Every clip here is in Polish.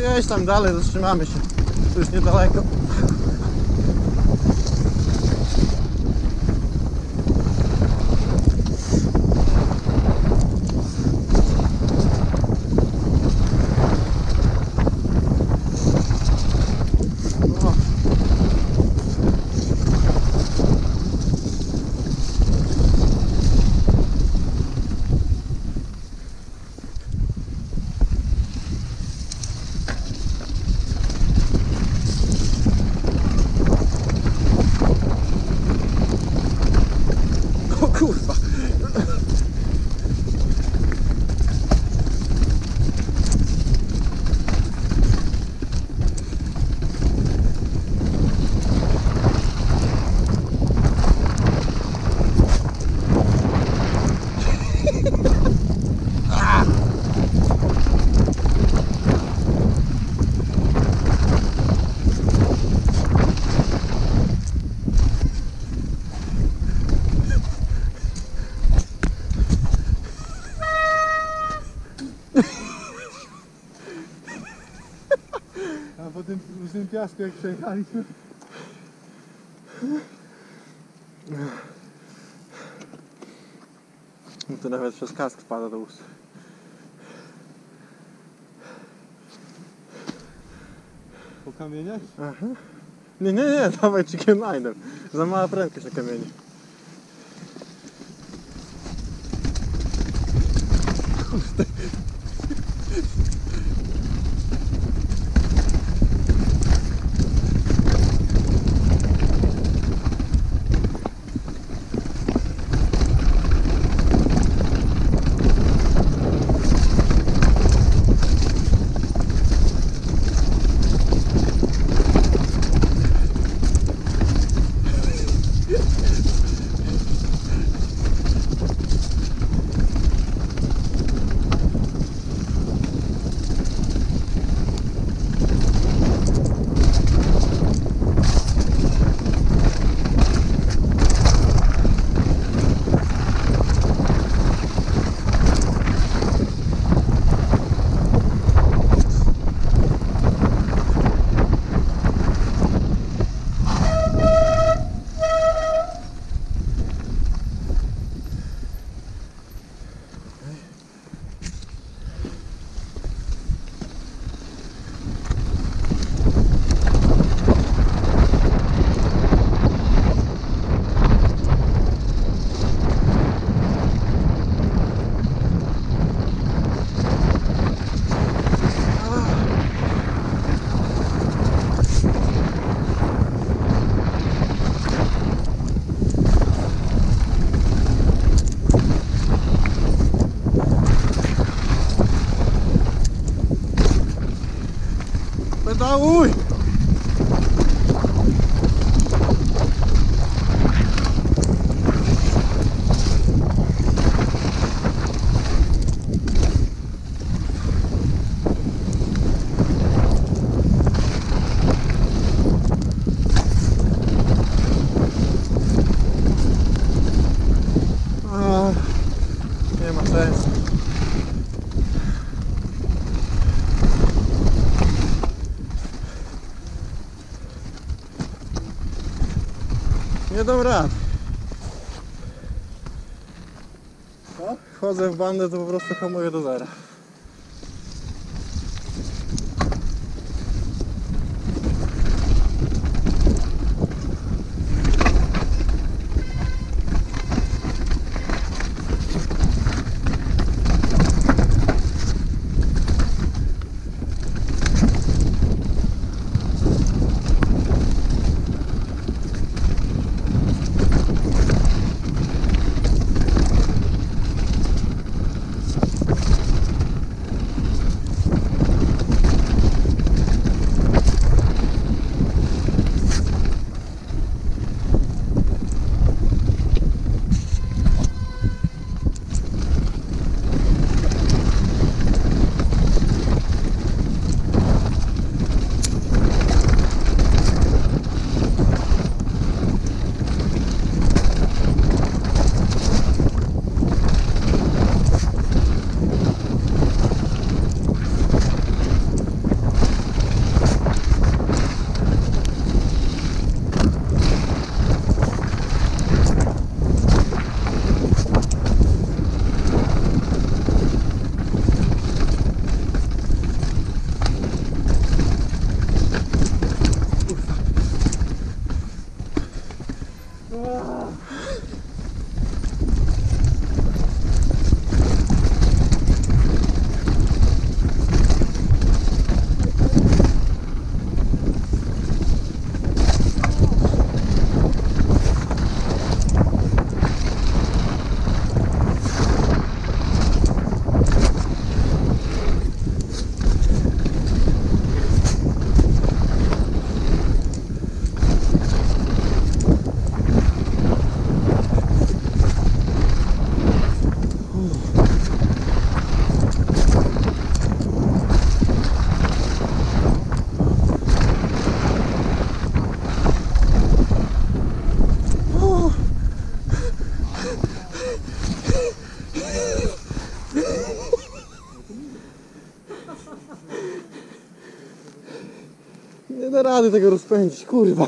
jedź tam dalej, zatrzymamy się. Tu już niedaleko. A po tym różnym piasku jak przejechaliśmy. No to nawet przez kask spada do ust. Po kamieniach? Aha. Nie, nie, nie, dawaj chicken liner. Za mała prędkość na kamienie. Saúde! Nie dam rad. Wchodzę w bandę, to po prostu hamuję do zera. Nie da rady tego rozpędzić, kurwa.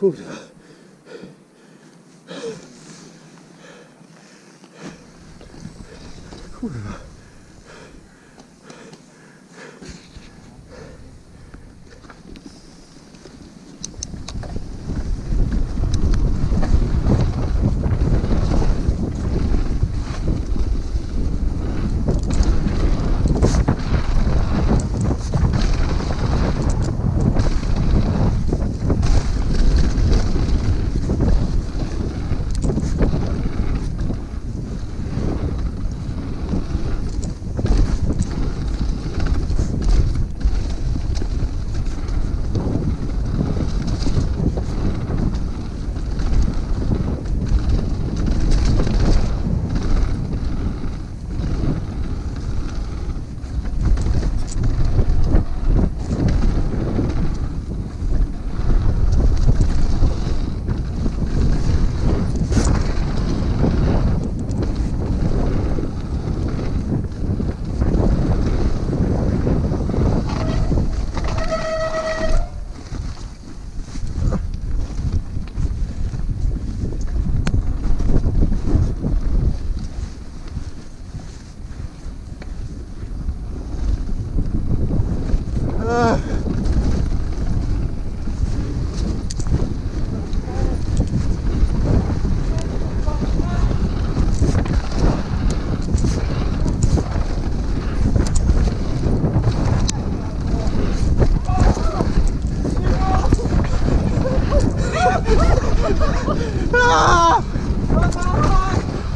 Kurwa. Kurwa. Ah!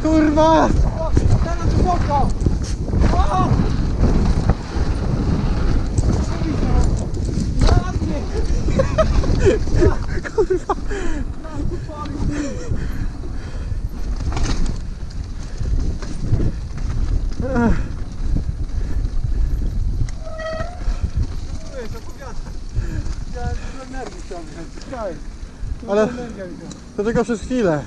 Kurwa! Ja dużo Dużo Ale-. To tylko przez chwilę.